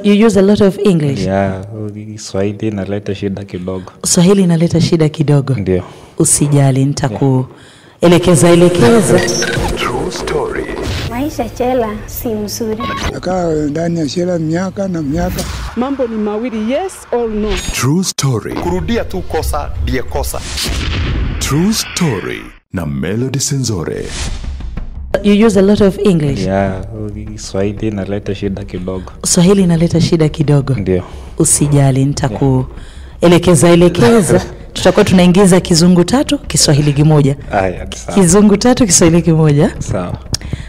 You use a lot of English. swahili Kiswahili inaleta shida kidogo. Swahili inaleta shida kidogo. Ndio. Usijali, nitakuelekeza elekeza. True story. Maisha chela si mzuri. Nakaa ndani ya chela miaka na miaka. Mambo ni mawili, yes or no. True story. kurudia tu kosa ndiye kosa True story na Melody Senzore. You use a lot of English. swahili Kiswahili inaleta shida kidogo. Swahili inaleta shida kidogo. Ndio. Usijali, nitakuelekeza elekeza. Tutakuwa tunaingiza kizungu tatu, Kiswahili kimoja. Haya. Kizungu tatu, Kiswahili kimoja. Sawa.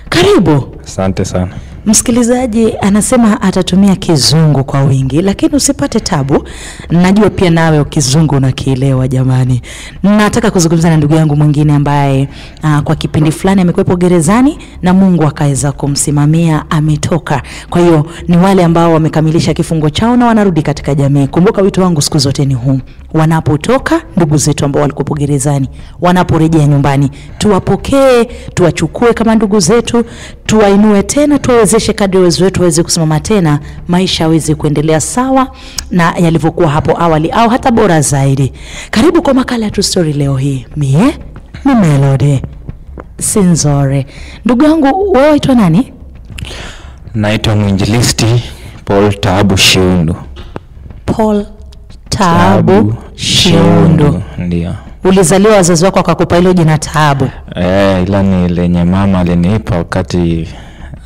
Karibu. Asante sana. Msikilizaji anasema atatumia kizungu kwa wingi, lakini usipate tabu. Najua pia nawe kizungu unakielewa jamani. Nataka kuzungumza na ndugu yangu mwingine ambaye aa, kwa kipindi fulani amekuwepo gerezani na Mungu akaweza kumsimamia, ametoka. Kwa hiyo ni wale ambao wamekamilisha kifungo chao na wanarudi katika jamii. Kumbuka wito wangu siku zote ni huu, wanapotoka ndugu zetu ambao walikuwepo gerezani, wanaporejea nyumbani, tuwapokee, tuwachukue kama ndugu zetu, tuwainue tena, tuwawezeshe kadri uwezo wetu waweze kusimama tena, maisha yaweze kuendelea sawa na yalivyokuwa hapo awali au hata bora zaidi. Karibu kwa makala ya True Story leo hii. Mie ni Melody Sinzore. Ndugu yangu, wewe waitwa nani? Naitwa mwinjilisti Paul Taabu Shiundu. Paul Taabu Shiundu. Ndio. Ulizaliwa wazazi wako wakakupa hilo jina Taabu. Eh, ila ni lenye mama alinipa wakati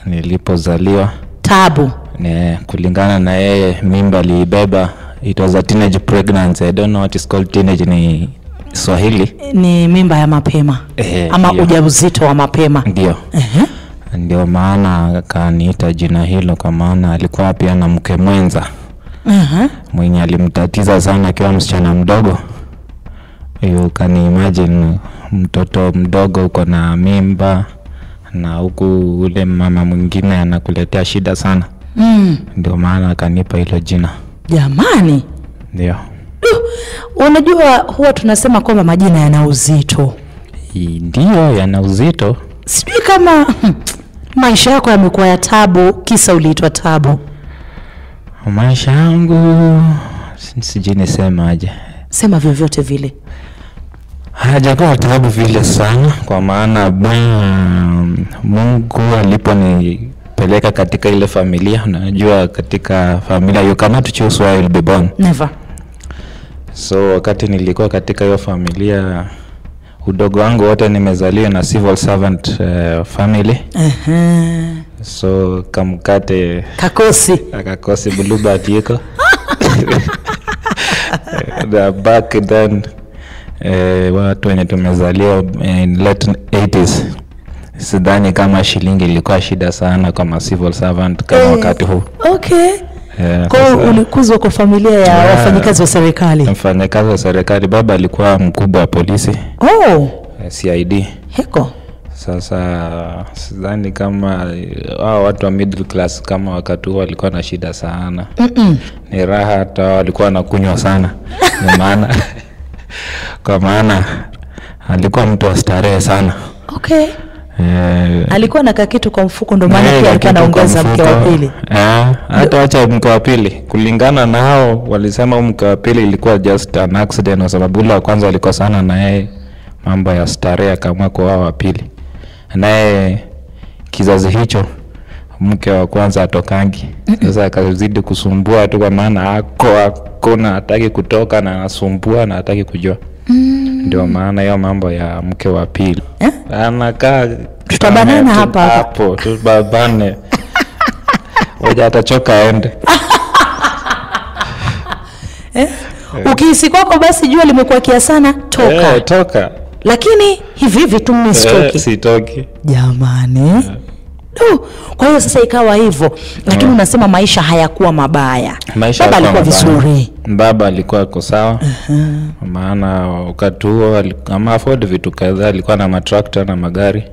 nilipozaliwa. Tabu Ne, kulingana na yeye mimba aliibeba. It was a teenage pregnancy. I don't know what is called teenage ni Swahili. ni mimba ya mapema Ehe, ama ndio. ujauzito wa mapema. Ndio. Ndio maana akaniita jina hilo kwa maana alikuwa pia na mke mwenza uh-huh. mwenye alimtatiza sana akiwa msichana mdogo. You can imagine mtoto mdogo uko na mimba na huku ule mama mwingine anakuletea shida sana, Mm. ndio maana akanipa hilo jina. Jamani, Ndio. Unajua huwa tunasema kwamba majina yana uzito. Ndio yana uzito. Sijui kama maisha yako yamekuwa ya tabu kisa uliitwa Tabu. Maisha yangu si- sijui nisemaje, Sema vyovyote vile. Hajakuwa taabu vile sana, kwa maana Bwana Mungu aliponipeleka katika ile familia, unajua katika familia you cannot choose where you'll be born. Never. So wakati nilikuwa katika hiyo familia, udogo wangu wote nimezaliwa na civil servant uh, family, uh-huh. so kamkate Kakosi. akakosi bluebird yuko the back then eh, watu wenye tumezaliwa in late 80s sidhani kama shilingi ilikuwa shida sana kama civil servant kama Eh, wakati huu Okay. Yeah, Kwa hiyo ulikuzwa kwa familia ya Yeah. wafanyikazi wa serikali. mfanyakazi wa serikali baba alikuwa mkubwa wa polisi Oh, eh, cid heko. sasa sidhani kama wao hao watu wa middle class kama wakati huo walikuwa na shida sana Mm-mm. ni raha hata walikuwa wanakunywa sana kwa maana kwa maana alikuwa mtu wa starehe sana. Okay. Eh, Alikuwa na kakitu kwa mfuko ndo maana pia alikuwa anaongoza mke wa pili. Eh, hata wacha mke wa pili. Kulingana na hao walisema mke wa pili ilikuwa just an accident kwa sababu ule wa kwanza alikosana na yeye mambo ya starehe akaamua kuoa wa pili. Naye kizazi hicho mke wa kwanza atokangi sasa akazidi kusumbua tu kwa maana ako hakuna, hataki kutoka na anasumbua na hataki kujua ndio maana hiyo mambo ya mke wa pili Eh? anakaa Tutabanana hapa hapo tubabane moja atachoka aende eh? Ukihisi kwako basi jua limekuwa kia sana, toka. Eh, toka Lakini hivi hivi tu Eh, mnistoki. sitoki Jamani. Du, Kwa hiyo sasa ikawa hivyo, lakini mm. unasema maisha hayakuwa mabaya. maisha Baba alikuwa mabaya. vizuri. baba alikuwa ako sawa uh-huh. maana wakati huo ama afford vitu kadhaa alikuwa na matrakta na magari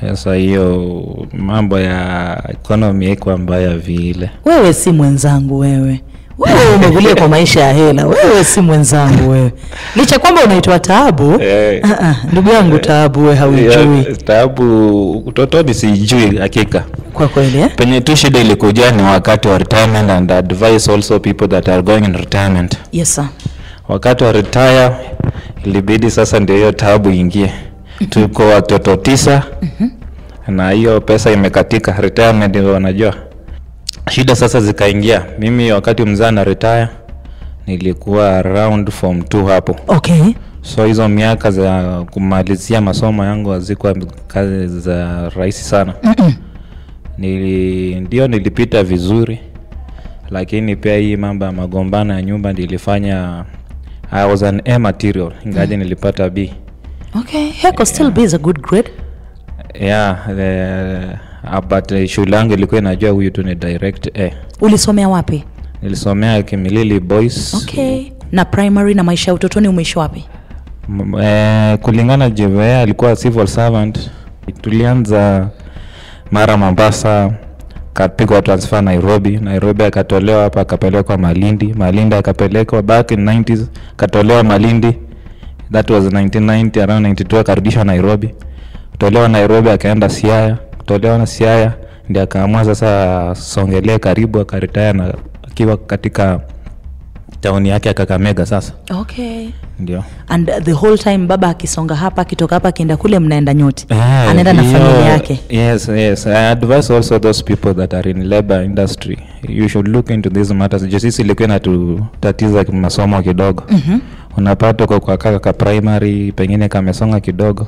sasa hiyo mambo ya ekonomi haikuwa mbaya vile Wewe si mwenzangu wewe. Wewe umevulia kwa maisha ya hela wewe si mwenzangu wewe licha kwamba unaitwa taabu Eh. Uh -uh, ndugu yangu taabu we haujui Taabu utotoni sijui hakika. kwa kweli eh? Penye tu shida ilikuja ni wakati wa retirement and advise also people that are going in retirement. yes sir. Wakati wa retire ilibidi sasa ndio hiyo taabu ingie. Tuko watoto tisa na hiyo pesa imekatika, retirement ndio wanajua. Shida sasa zikaingia. Mimi wakati mzaa na retire nilikuwa around form 2 hapo. okay So hizo miaka za kumalizia masomo yangu hazikuwa kazi za rahisi sana. Mm-mm. Nili, ndio nilipita vizuri, lakini pia hii mambo ya magombano ya nyumba nilifanya I was an A material ingaje nilipata B. okay heko still be is a good grade Yeah, the, uh, but uh, shule yangu ilikuwa inajua huyu tu ni direct A. ulisomea wapi Nilisomea Kimilili Boys. okay na primary na maisha ya utotoni umeishi wapi M- eh, kulingana JVA alikuwa civil servant. Tulianza mara Mombasa, kapigwa transfer Nairobi. Nairobi akatolewa hapa akapelekwa Malindi. Malindi akapelekwa back in 90s akatolewa Malindi. That was 1990 around 92 akarudishwa Nairobi. tolewa Nairobi akaenda Siaya. Kutolewa na Siaya ndio akaamua sasa songelee karibu akaritaya na akiwa katika tauni yake ya Kakamega sasa okay ndio. and the whole time baba akisonga hapa akitoka hapa akienda kule mnaenda nyote Ah, anaenda na familia yake Yes, yes. I advise also those people that are in labor industry. You should look into these matters. Juu sisi ilikuwa inatutatiza masomo kidogo. Mm -hmm. Unapata kwa kaka ka primary pengine kamesonga kidogo.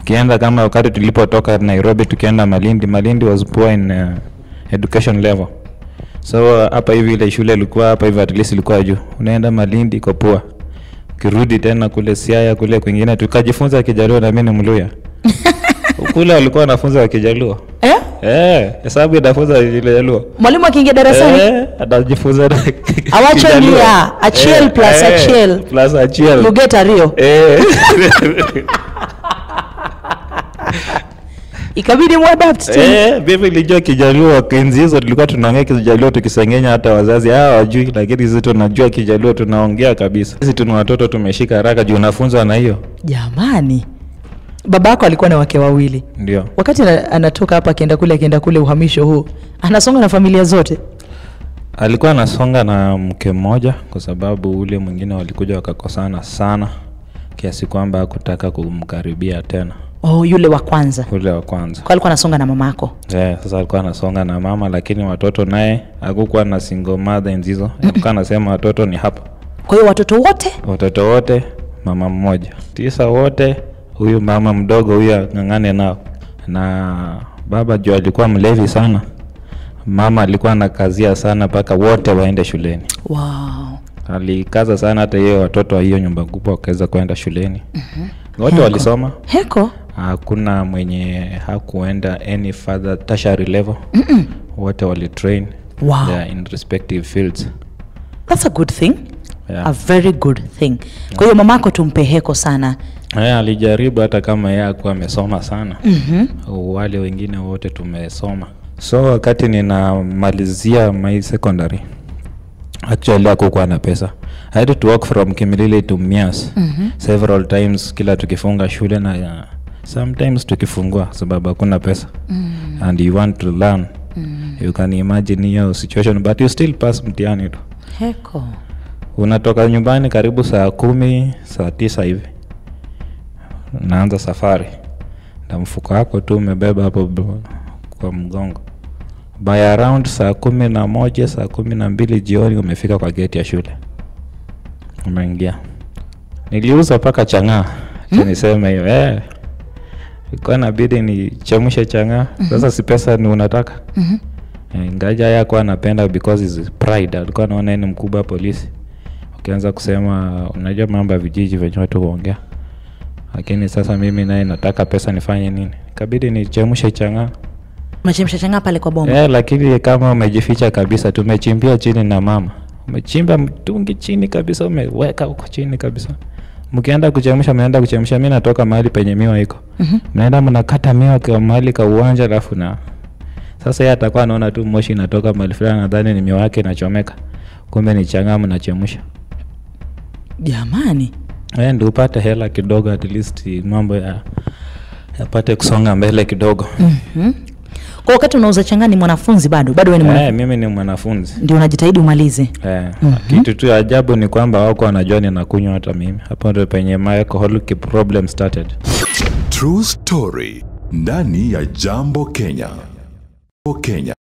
Ukienda kama wakati tulipotoka Nairobi tukienda Malindi, Malindi was poor in uh, education level. So hapa uh, hivi ile shule ilikuwa hapa hivi at least ilikuwa juu. Unaenda Malindi iko poor. Ukirudi tena kule Siaya kule kwingine tukajifunza Kijaluo na mimi ni Mluya. kule walikuwa wanafunza wa Kijaluo. eh? Eh, hesabu inafunza Kijaluo. mwalimu akiingia darasani Eh, anajifunza awacholia achiel plus achiel. Plus achiel. lugeta rio Eh. ikabidi muadapt. Eh, mimi nilijua Kijaluo enzi hizo tulikuwa tunaongea Kijaluo tukisengenya hata wazazi hawa wajui, lakini sisi tunajua Kijaluo tunaongea kabisa. Sisi tuna watoto tumeshika haraka juu unafunzwa na hiyo. jamani baba yako alikuwa na wake wawili Ndio. wakati anatoka hapa akienda kule akienda kule uhamisho huu anasonga na familia zote Alikuwa anasonga na mke mmoja kwa sababu ule mwingine walikuja wakakosana sana kiasi kwamba hakutaka kumkaribia tena oh yule wa kwanza Yule wa kwanza. kwa alikuwa anasonga na mama mamako Yeah, sasa alikuwa anasonga na mama lakini watoto naye hakukuwa na single mother enzi hizo. Alikuwa anasema watoto ni hapa. kwa hiyo watoto wote Watoto wote mama mmoja. Tisa wote huyu mama mdogo huyu ang'ang'ane nao. Na baba juu alikuwa mlevi sana. Mama alikuwa anakazia sana mpaka wote waende shuleni. wow. Alikaza sana hata hiyo watoto wa hiyo nyumba kubwa wakaweza kwenda shuleni. Wote Heko. walisoma. heko Hakuna mwenye hakuenda any further tertiary level. Wote walitrain. Wow. their in respective fields. that's a good thing Yeah. a very good thing kwa hiyo mama ako tumpeheko sana Yeah, alijaribu hata kama yeye akuwa amesoma sana. mm-hmm. Wale wengine wote tumesoma. So wakati ninamalizia my secondary actually akukuwa na pesa. I had to walk from Kimilili to Mias mm-hmm. several times kila tukifunga shule na sometimes tukifungua sababu hakuna pesa. Mm. and you want to learn. Mm. you can imagine hiyo situation but you still pass mtihani tu. Heko. Unatoka nyumbani karibu saa kumi saa tisa hivi. Unaanza safari. Na mfuko wako tu umebeba hapo kwa mgongo. By around saa kumi na moja saa kumi na mbili jioni umefika kwa geti ya shule. Umeingia. Niliuza mpaka chang'aa. Hmm? niseme hiyo eh. Ilikuwa nabidi nichemshe chang'aa sasa si pesa ni unataka. Ngaja ya ngaja napenda anapenda because is pride. Alikuwa anaona ni mkubwa polisi. Ukianza kusema unajua mambo ya vijiji venye watu huongea. Lakini sasa mimi naye nataka pesa nifanye nini? Kabidi nichemshe chang'aa unachemsha chang'aa pale kwa bomba Yeah, lakini kama umejificha kabisa tumechimbia chini na mama. Umechimba mtungi chini kabisa umeweka huko chini kabisa mkienda kuchemsha mnaenda kuchemsha mi natoka mahali penye miwa iko. Mhm. mnaenda mnakata miwa kwa mahali ka uwanja alafu na sasa yeye atakuwa anaona tu moshi inatoka mahali fulani nadhani ni miwa yake inachomeka. Kumbe ni changa mnachemsha. Jamani. Eh, ndio upate hela kidogo at least mambo ya yapate kusonga mbele kidogo. Mm-hmm. Kwa wakati unauza changa ni mwanafunzi bado? Bado wewe ni eh, mwanafunzi? mimi ni mwanafunzi. Ndio unajitahidi umalize. Eh, Mm -hmm. kitu tu ya ajabu ni kwamba wako wanajua ninakunywa hata mimi. Hapo ndio penye my alcoholic problem started. True Story. Ndani ya Jambo Kenya. Jambo Kenya.